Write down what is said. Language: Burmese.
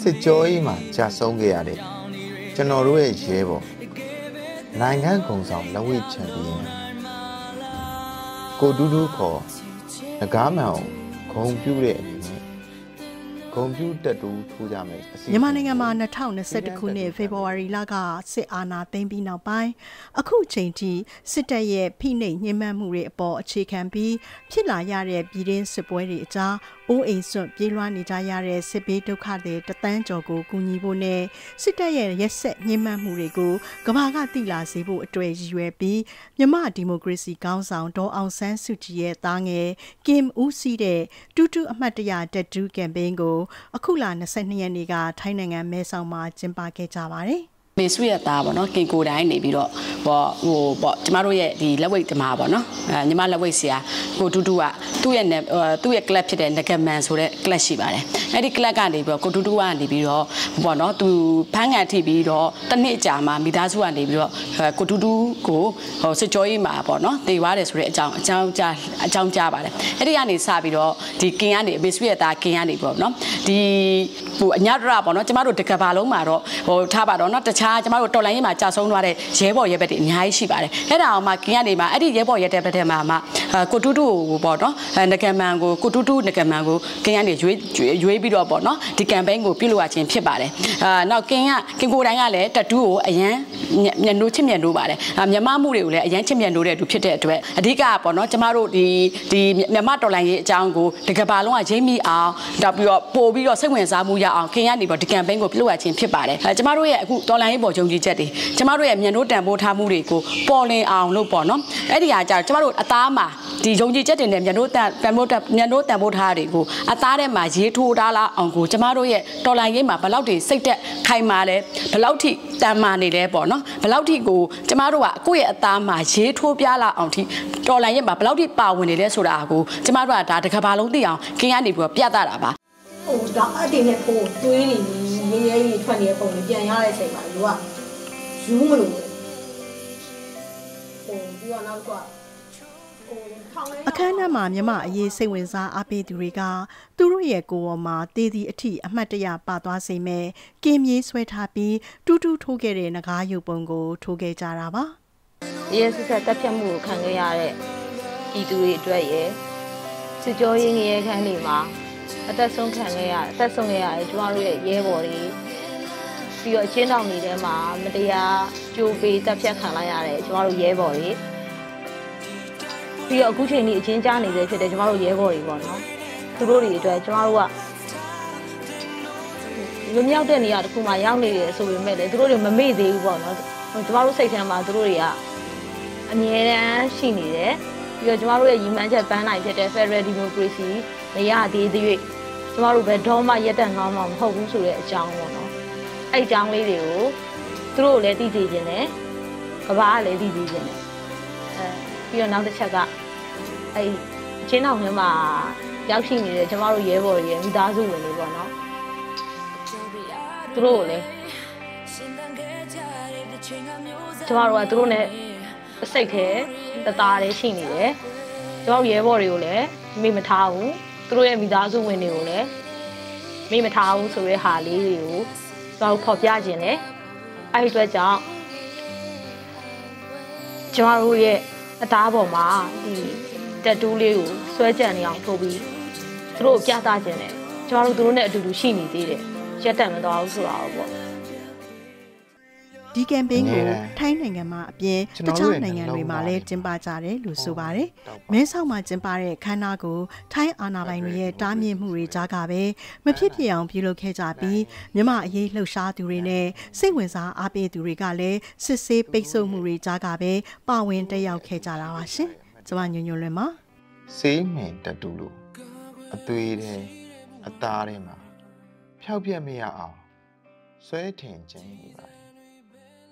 စစ်ကြောရေးမှာကြာဆုံးခဲ့ရတဲ့ကျွန်တော်တို့ရဲ့ရဲဘော်နိုင်ငံကုံဆောင်လက်ဝဲချန်ပီယံကိုတူးတူးခေါ်ငကားမှန်ကိုဂုံပြူတဲ့အနေနဲ့ဂုံပြူတက်တူထိုးကြမယ်အစီအစဉ်မြန်မာနိုင်ငံမှာ2021ခုနှစ်ဖေဖော်ဝါရီလကစစ်အာဏာသိမ်းပြီးနောက်ပိုင်းအခုချိန်ထိစစ်တပ်ရဲ့ဖိနှိပ်ညှဉ်းပန်းမှုတွေအပေါ်အခြေခံပြီးဖြစ်လာရတဲ့ပြည်တွင်းစစ်ပွဲတွေအကြား အိုးအိမ်စွန့်ပြေးလွှားနေကြရတဲ့စစ်ဘေးဒုက္ခတွေတသန်းကျော်ကိုကူညီဖို့နဲ့စစ်တပ်ရဲ့ရက်ဆက်ညှဉ်းပန်းမှုတွေကိုကမ္ဘာကသိလာစေဖို့အတွေ့ရည်ရွယ်ပြီးမြမဒီမိုကရေစီကောင်းဆောင်ဒေါ်အောင်ဆန်းစုကြည်ရဲ့သားငယ်ကင်ဦးစီးတဲ့တူတူအမှတ်တရတက်တူးကမ်ပိန်းကို အခုလ22ရက်နေ့ကထိုင်းနိုင်ငံမဲဆောက်မှာကျင်းပခဲ့ကြပါတယ်။ မေဆွေရဲ့သားပေါ့နော်ကင်ကိုတိုင်းနေပြီးတော့ဟောဟိုပေါ့ကျမတို့ရဲ့ဒီလက်ဝိတ်တမာပေါ့နော်အဲညီမလက်ဝိတ်ဆရာကိုတူတူကသူ့ရဲ့သူ့ရဲ့ club ဖြစ်တဲ့နဂမန်ဆိုတဲ့ club ရှိပါတယ်အဲ့ဒီ club ကနေပြီးတော့ကိုတူတူကနေပြီးတော့ပေါ့နော်သူဖန်းကန်ထိပြီးတော့တစ်နှစ်ကြာမှမိသားစုကနေပြီးတော့ကိုတူတူကိုဟိုစစ်ကြောရေးမှာပေါ့နော်တေသွားတယ်ဆိုတဲ့အကြောင်းအကြောင်းကြားအကြောင်းကြားပါတယ်အဲ့ဒီကနေစပြီးတော့ဒီကင်ကနေမေဆွေရဲ့သားကင်ကနေပေါ့နော်ဒီဟိုအညတရပေါ့နော်ကျမတို့တကဘာလုံးမှာတော့ဟိုထားပါတော့နော်တခြားကျမတို့တော်လိုင်းရေးမှာကြာဆုံးသွားတဲ့ရဲဘော်ရဲဘက်တွေအများကြီးရှိပါတယ်အဲ့ဒါအောင်မှကင်ကနေမှအဲ့ဒီရဲဘော်ရဲတဲ့ဘက်ထဲမှာမှကိုတူတူကိုပေါ့နော်နဂမန်ကိုကိုတူတူနဂမန်ကိုကင်ကနေရွေးရွေးပြီးတော့ပေါ့နော်ဒီကမ်ပိန်းကိုပြုလုပ်ရခြင်းဖြစ်ပါတယ်အာနောက်ကင်ကကင်ကိုတိုင်းကလည်းတတူးကိုအရန်မျက်နှိုးချစ်မြတ်နှိုးပါတယ်မြမမှုတွေကိုလည်းအရန်ချစ်မြတ်နှိုးတဲ့သူဖြစ်တဲ့အတွက်အဓိကပေါ့နော်ကျမတို့ဒီဒီမြမတော်လိုင်းရေးအကြောင်းကိုတကဘာလုံးကရိမ့်မိအောင်တောက်ပြီးတော့ပို့ပြီးတော့စိတ်ဝင်စားမှုရအောင်ခင်ကနေပေါ့ဒီကမ်ပိန်းကိုပြုလုပ်ရခြင်းဖြစ်ပါတယ်အဲကျမတို့ရဲ့အခုတော်လိုင်းရေးပေါ်ယုံကြည်ချက်တွေကျမတို့ရဲ့မြန်တို့တန်ဖိုးထားမှုတွေကိုပေါ်လင်အောင်လို့ပေါ့နော်အဲ့ဒီဟာကြတော့ကျမတို့အသားမှာဒီယုံကြည်ချက်တွေနဲ့မြန်တို့တန်တန်ဖိုးမြန်တို့တန်ဖိုးထားတွေကိုအသားထဲမှာရေးထိုးထားလာအောင်ကိုကျမတို့ရဲ့တော်လိုင်းရေးမှာဘယ်လောက်ထိစိတ်သက်ခိုင်မာလဲဘယ်လောက်ထိတန်မာနေလဲပေါ့နော်ဘယ်လောက်ထိကိုကျမတို့ကကိုယ့်ရဲ့အသားမှာရေးထိုးပြလာအောင်ထိတော်လိုင်းရေးမှာဘယ်လောက်ထိပါဝင်နေလဲဆိုတာကိုကျမတို့ကဒါတကဘာလုံးသိအောင်ကင်းရနေပြီးတော့ပြသတာပါဟိုဒါအတင်နဲ့ကိုတွေးနေနေ ရဲကြီးထွက်နေတဲ့ပုံတွေပြန်ရတဲ့အချိန်မှာလူကယူမလို့ဟိုပြီးတော့နောက်ကအခမ်းအနားမှာမြမအရေးစိတ်ဝင်စားအားပေးသူတွေကသူတို့ရဲ့ကိုယ်ပေါ်မှာတည်တည်အထိအမှတ်တရပါသွားစေမဲ့ကင်းမြေးဆွဲထားပြီးတူးတူးထိုးခဲ့တဲ့ငကားရုပ်ပုံကို ထိုးခဲ့ကြတာပါ။ရဲစစ်ဆက်တက်ဖြတ်မှုကိုခံခဲ့ရတဲ့ဤသူတွေအတွက်ရဲ့စစ်ကြောရေးငရဲခန်းတွေမှာ အသက်ဆုံးခံခဲ့ရအသက်ဆုံးခဲ့ရတဲ့ကျမတို့ရဲ့ရဲဘော်တွေပြီးတော့အချင်းတောင်တွေထဲမှာမတရားကြိုးပေးတက်ဖြတ်ခံလိုက်ရတဲ့ကျမတို့ရဲဘော်တွေပြီးတော့အခုချိန်ကြီးအချင်းကြားနေသေးဖြစ်တဲ့ကျမတို့ရဲဘော်တွေပေါ့နော်သူတို့တွေအတွက်ကျမတို့ကလွမြောက်တဲ့နေရာတစ်ခုမှာရောက်နေတယ်ဆိုပေမဲ့လည်းသူတို့တွေမမေ့သေးဘူးပေါ့နော်ကျမတို့စိတ်ထဲမှာသူတို့တွေကအမြဲတမ်းရှိနေတယ်ပြီးတော့ကျမတို့ရဲ့ရည်မှန်းချက်ပန်းနိုင်ဖြစ်တဲ့ Federal Democracy မရသေးသေး၍ ကျမတို့ဘယ်တော့မှရက်တက်ငောင်းမှာမဟုတ်ဘူးဆိုတဲ့အကြောင်းပေါ့နော်အဲ့အကြောင်းလေးတွေကိုသူတို့လည်းသိစေခြင်းနဲ့ကဘာကလည်းသိစေခြင်းနဲ့အဲပြီးတော့နောက်တစ်ချက်ကအဲ့ချင်းတောင်ထဲမှာရောက်ရှိနေတဲ့ကျမတို့ရဲဘော်တွေရဲ့မိသားစုဝင်တွေပေါ့နော်သူတို့ကိုလည်းကျမတို့ကသူတို့နဲ့အစိတ်ထဲတသားလေးရှိနေတယ်ကျမတို့ရဲဘော်တွေကိုလည်းမေ့မထားဘူး သူတို့ရဲ့မိသားစုဝင်တွေကိုလည်းမေ့မထားဘူးဆိုတဲ့ဟာလေးတွေကိုကျွန်တော်ဖော်ပြခြင်းနဲ့အဲ့ဒီအတွက်ကြောင့်ကျမတို့ရဲ့အသားပေါ်မှာဒီတက်တူးလေးကိုဆွဲကြံနေအောင်ထိုးပြီးသူတို့ပြသခြင်းနဲ့ကျမတို့သူတို့နဲ့အတူတူရှိနေသေးတယ်ရက်တက်မသွားဘူးဆိုတာပေါ့ ဒီကမ်ပိန်းကိုထိုင်းနိုင်ငံမှာအပြင်တခြားနိုင်ငံတွေမှာလည်းကျင်းပကြတယ်လို့ဆိုပါတယ်။မဲဆောက်မှာကျင်းပတဲ့ခမ်းနားကိုထိုင်းအာဏာပိုင်တွေရဲ့တားမြစ်မှုတွေကြားကပဲမဖြစ်ဖြစ်အောင်ပြုလုပ်ခဲ့ကြပြီးမြမအရေးလှုပ်ရှားသူတွေနဲ့စိတ်ဝင်စားအားပေးသူတွေကလည်းစစ်ဆေးပိတ်ဆို့မှုတွေကြားကပဲပါဝင်တက်ရောက်ခဲ့ကြတာပါရှင်။ကျွန်မညွညွလွင်ပါစေးမင်တတူလို့အသွေးထဲအသားထဲမှာဖျောက်ပြက်မရအောင်ဆွဲထင်ခြင်းနေပါတယ်